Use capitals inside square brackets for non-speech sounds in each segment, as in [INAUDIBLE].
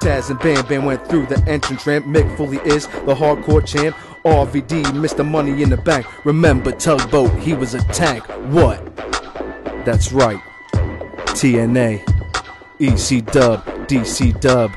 Taz and Bam Bam went through the entrance ramp. Mick Foley is the hardcore champ. RVD, Mr. Money in the Bank. Remember Tugboat, he was a tank. What? That's right. TNA, EC Dub, DC Dub,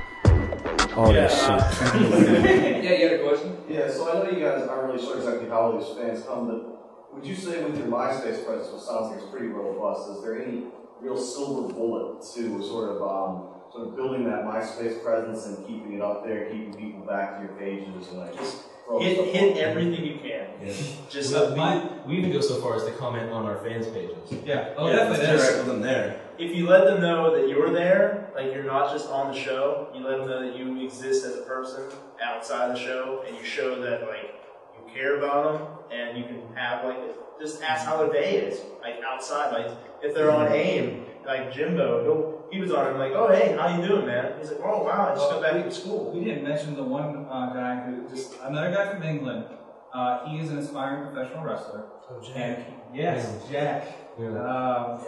all that shit. [LAUGHS] yeah, you had a question? Yeah, so I know you guys aren't really sure exactly how all these fans come, but would you say with your MySpace presence, which sounds like it's pretty robust, is there any real silver bullet to sort of um, sort of building that MySpace presence and keeping it up there, keeping people back to your pages and like Just hit, hit everything you can. Yeah. Just we, uh, we, we even go so far as to comment on our fans' pages. Yeah. Oh, Yeah, definitely. Interact with them there. if you let them know that you're there, like you're not just on the show, you let them know that you exist as a person outside the show, and you show that like you care about them, and you can have like just ask how their day is, like outside, like if they're on AIM, like Jimbo, he'll, he was on it, like, oh hey, how you doing, man? He's like, oh wow, I just got back to school. we didn't mention the one uh, guy who just another guy from England. Uh, he is an aspiring professional wrestler. Oh, And he- yes, Jack. Yeah. Um,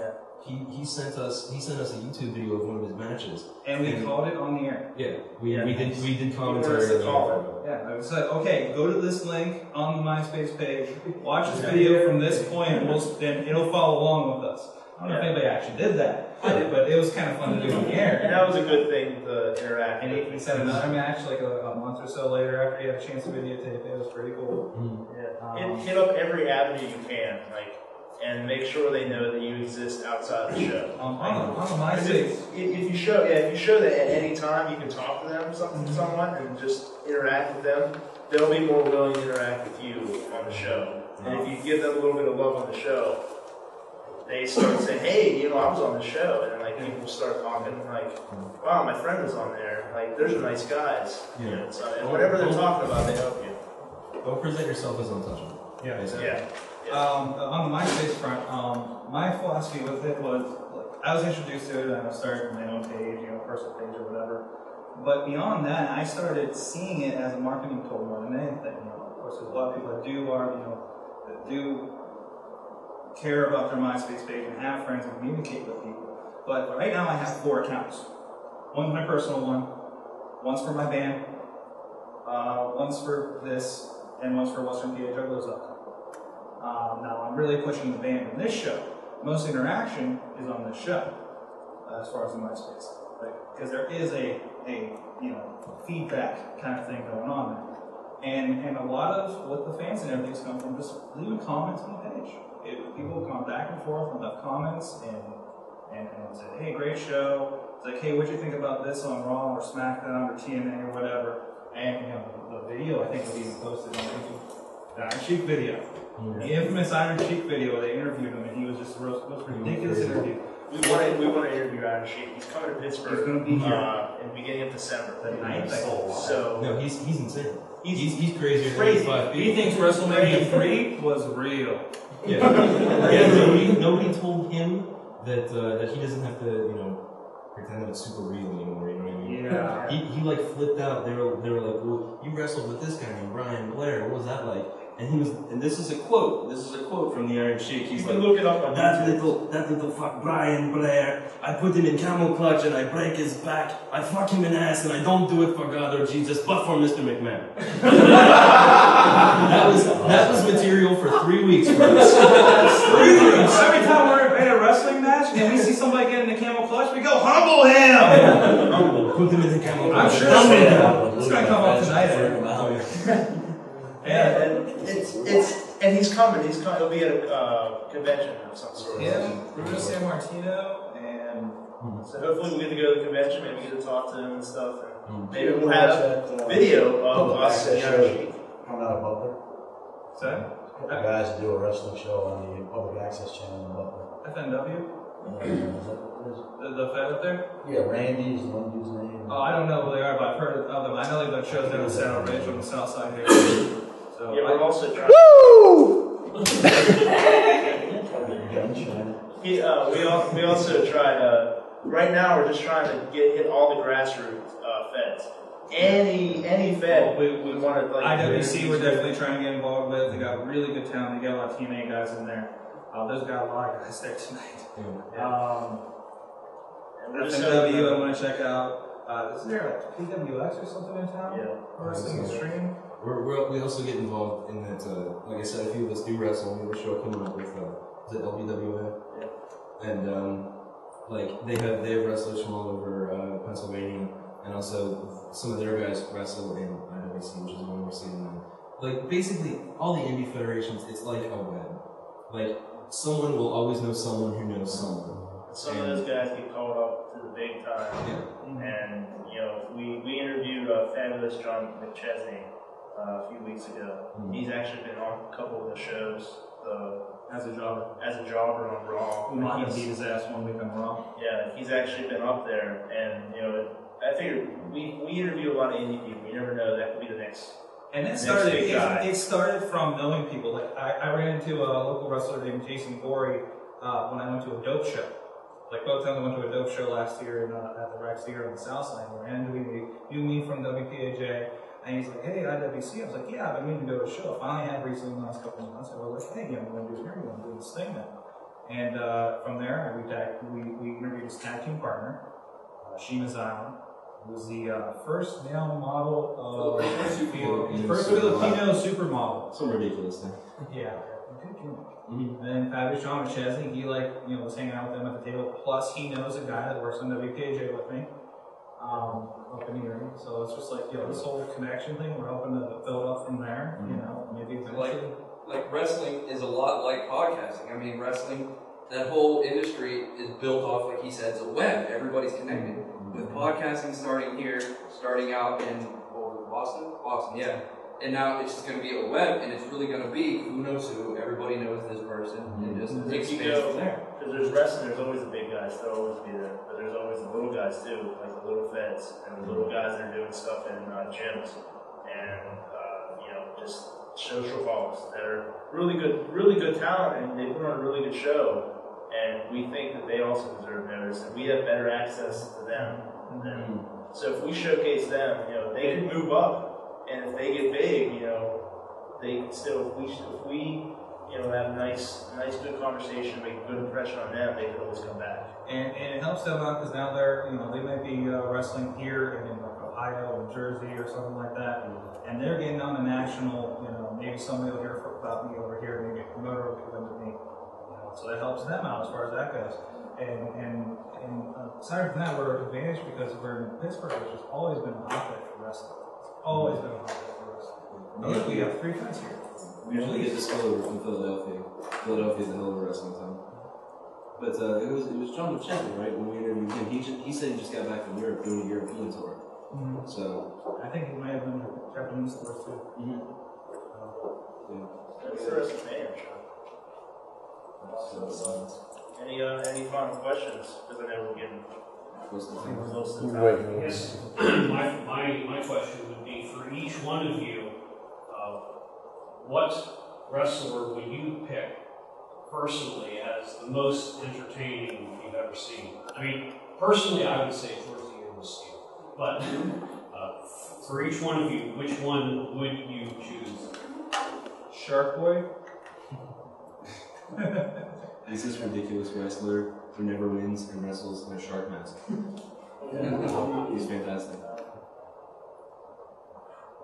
He, he sent us he sent us a YouTube video of one of his matches. and we called it on the air. Yeah, we, Yeah. we did we did commentary. us to on call it. Yeah, I was like, okay, go to this link on the MySpace page, watch this video from this point, and we'll, then it'll follow along with us. I don't know if anybody actually did that, I did, but it was kind of fun to do on the air. And that was a good thing to interact. And he, with. he said another match like a, a month or so later after he had a chance to videotape it. It was pretty cool. Yeah. Um, hit, hit up every avenue you can, like, and make sure they know that you exist outside the show. on, on, the, on the Because If, if if you show, yeah, if you show that at any time you can talk to them, some, someone, and just interact with them, they'll be more willing to interact with you on the show. And if you give them a little bit of love on the show, they start saying, "Hey, you know, I was on the show," and like people start talking, like, "Wow, my friend was on there. Like, there's nice guys." You know, so, and whatever they're talking about, they help you. Don't present yourself as untouchable. Yeah. basically. Yeah. um, on the MySpace front, um, my philosophy with it was like, I was introduced to it and I started my own page, you know, personal page or whatever. But beyond that, I started seeing it as a marketing tool more than anything. You know, of course, there's a lot of people that do are, you know, that do care about their MySpace page and have friends and communicate with people. But right now, I have four accounts. One's my personal one, one's for my band, uh, one's for this, and one's for WesternPAJugglers.com. Um, now, I'm really pushing the band in this show. Most interaction is on this show, uh, as far as the MySpace, because there is a, a you know feedback kind of thing going on there. And, and a lot of what the fans and everything's come from just leaving comments on the page. It, people come back and forth and left comments and, and, and say, hey, great show. It's like, hey, what'd you think about this on Raw or SmackDown or TNA or whatever? And you know, the video I think was even posted on YouTube. The Iron Sheik video. The infamous Iron Sheik video, they interviewed him and he was just the most most ridiculous interview. We want to we want to interview Iron Sheik. He's coming to Pittsburgh. He's gonna be here. uh, in the beginning of December. The ninth, I think. So No, he's he's insane. He's- He's he's, crazier than crazy. five He thinks WrestleMania 3 was real. [LAUGHS] Yeah. yeah nobody, nobody told him that uh, that he doesn't have to, you know, pretend that it's super real anymore. You know what I mean? Yeah. He, he like flipped out. They were they were like, well, you wrestled with this guy named Brian Blair. What was that like? And he was, and this is a quote. This is a quote from the Iron Sheik. He's you like, look it up on That little, that little fuck Brian Blair. I put him in camel clutch and I break his back. I fuck him in ass and I don't do it for God or Jesus, but for Mr. McMahon. [LAUGHS] that was that was material for three weeks for us. [LAUGHS] Every time we're in a wrestling match and we see somebody get in the camel clutch, we go, humble him! Put him in the camel I'm sure Humble it's, him. it's gonna come up tonight. [LAUGHS] Yeah, Yeah. and it's it's and he's coming. He's coming. He'll be at a uh, convention of some sort. Him, Bruno Sammartino, and So hopefully we get to go to the convention. Maybe get to talk to him and stuff. Hmm. And maybe we'll have a video of us and Iron Sheik. Coming out of Butler. so, Couple guys that do a wrestling show on the public access channel in Butler. FNW, Uh, is that what it is? the, the Fed up there. Yeah, Randy's the one dude's name. Oh, I don't know who they are, but I've heard of them. I know they've done shows down in Saddle Ridge on the south side here. So, Yeah, I- we're also trying. Gun China. He, uh, we, al- we also tried, uh, right now we're just trying to get hit all the grassroots uh, feds. Any any fed we, we want to like. IWC, we're definitely trying to get involved with. They got a really good talent. They got a lot of TNA guys in there. Uh, there's got a lot of guys there tonight. Um, And we're I hoping- want to check out. Uh, is there like PWX or something in town? Yeah. Wrestling Extreme. We're, we're, we also get involved in that, uh, like I said, a few of us do wrestle. We have a show coming up with, uh, is it LBWA? Yeah. And, um, like, they have, they have wrestlers from all over, uh, Pennsylvania, and also some of their guys wrestle in IWC, which is one we're seeing now. Like, basically, all the indie federations, it's like a web. Like, someone will always know someone who knows someone. Some of those guys get called up to the big time. Yeah. And, you know, we, we interviewed a Fabulous John McChesney uh, a few weeks ago. Mhm. He's actually been on a couple of the shows the, As a jobber. as a jobber on Raw. We might have He's- beat his ass one week on Raw. Yeah, he's actually been up there, and you know, I figured we, we interview a lot of indie people. You never know that could be the next. And it Next started. big It, guy. it started from knowing people. Like I, I ran into a local wrestler named Jason Gorey uh, when I went to a dope show. Like both times I went to a dope show last year in, uh, at the Rex here on the South Side. We ran into him. He knew me from WPAJ, and he's like, "Hey, IWC." I was like, "Yeah, I've been meaning to go to a show. I finally had recently in the last couple of months." I was like, "Hey, you know, I'm going to do this interview. I'm doing this thing now." And uh, from there, we, tag, we we interviewed his tag team partner, uh, Shima Xion, who was the uh, first male model of Filipino first supermodel. Filipino supermodel. Some ridiculous thing. Yeah. Good too. Mhm. And then Fabio John McChesney, he like you know was hanging out with them at the table. Plus, he knows a guy that works on WPAJ with me, um, up in here. So it's just like you know this whole connection thing. We're hoping to build up from there. You know, maybe eventually. like wrestling is a lot like podcasting. I mean, wrestling, that whole industry is built off, like he said, it's a web. Everybody's connected. With podcasting starting here, starting out in what was it, Boston, Boston, yeah. And now it's just going to be a web, and it's really going to be who knows who. Everybody knows this person, and just If you expands go, from there. because there's wrestling, there's always the big guys. They'll always be there, but there's always the little guys too, like the little feds and the little guys that are doing stuff in uh, gyms and uh, you know just social hawks that are really good, really good talent, and they put on a really good show. And we think that they also deserve notice, and we have better access to them than them. So if we showcase them, you know, they can move up, and if they get big, you know, they can still. If we, if we, you know, have a nice, nice, good conversation, make a good impression on them, they can always come back. And, and it helps them out because now they're, you know, they might be uh, wrestling here in like Ohio or Jersey or something like that, and they're getting on the national, you know, maybe somebody will hear about me over here, maybe a promoter will come to me, so that helps them out as far as that goes. And and and uh, aside from that, we're advantaged because we're in Pittsburgh, which has always been a hotbed for wrestling. It's always been a hotbed for wrestling. And we have three fans here. We usually get this over from Philadelphia. Philadelphia's a hell of a wrestling town. But uh, it was it was John McChesney, right? When we interviewed him, he just, he said he just got back from Europe doing a European tour. So I think he might have been Japanese first too. yeah. That's the rest of man, So, Any, uh, any final questions? Because I know we're getting uh, close to time. close to the time. Yes, my, my, my question would be for each one of you, uh, what wrestler would you pick personally as the most entertaining you've ever seen? I mean, personally, I would say towards the end Steel. But uh, for each one of you, which one would you choose? Shark Boy. [LAUGHS] He's this ridiculous wrestler who never wins and wrestles in a shark mask. [LAUGHS] He's fantastic.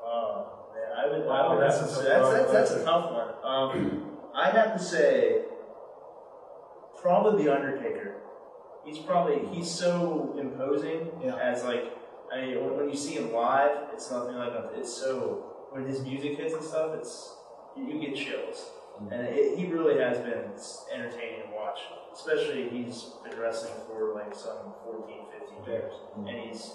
Oh, man, I would, I Wow, would that's that's, that's, that's a tough one. Um, I have to say, probably The Undertaker. He's probably, he's so imposing Yeah. as like, I mean, when, you see him live, it's nothing like, a, it's so, when his music hits and stuff, it's, you, get chills. And it, he really has been entertaining to watch. Especially he's been wrestling for like some 14, 15 years. And he's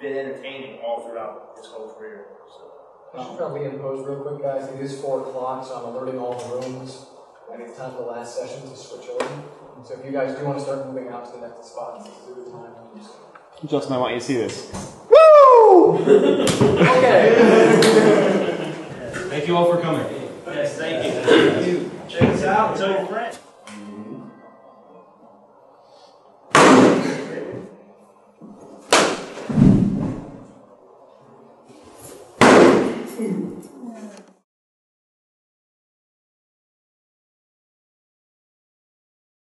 been entertaining all throughout his whole career. So. I should probably impose real quick, guys. It is four o'clock, so I'm alerting all the rooms. I think it's time for the last session to switch over. And so if you guys do want to start moving out to the next spot, this is the time. to do so. Justin, I want you to see this. Woo! [LAUGHS] okay. Thank you all for coming. Yes, thank you. Check us out. Tell your friends.